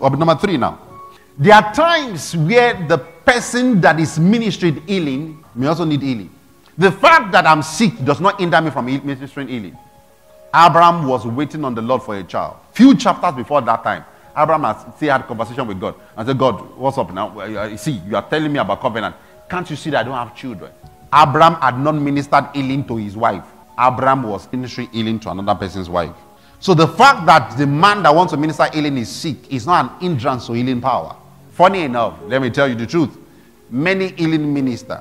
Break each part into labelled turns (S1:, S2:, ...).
S1: Number three now. There are times where the person that is ministering healing may also need healing. The fact that I'm sick does not hinder me from ministering healing. Abraham was waiting on the Lord for a child. Few chapters before that time, Abraham has still had conversation with God and said, God, what's up now? You see, you are telling me about covenant. Can't you see that I don't have children? Abraham had not ministered healing to his wife. Abraham was ministering healing to another person's wife. So the fact that the man that wants to minister healing is sick is not an hindrance to healing power. Funny enough, let me tell you the truth. Many healing ministers,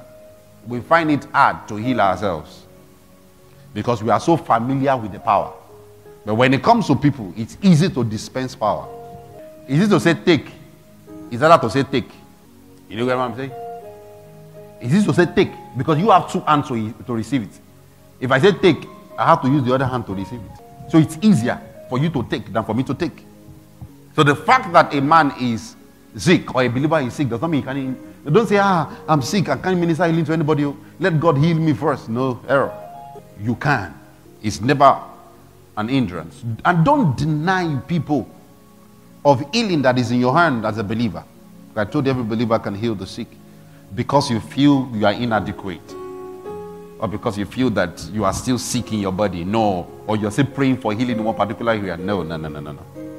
S1: we find it hard to heal ourselves because we are so familiar with the power. But when it comes to people, it's easy to dispense power. It's easy to say take. It's harder to say take. You know what I'm saying? It's easy to say take because you have two hands to, to receive it. If I say take, I have to use the other hand to receive it. So it's easier for you to take than for me to take. So the fact that a man is sick or a believer is sick does not mean he can't. Don't say, ah, I'm sick, I can't minister healing to anybody. Let God heal me first. No, error. You can. It's never an hindrance. And don't deny people of healing that is in your hand as a believer. I told every believer can heal the sick because you feel you are inadequate or because you feel that you are still sick in your body. No. Or you're still praying for healing in one particular area. No, no, no, no, no, no.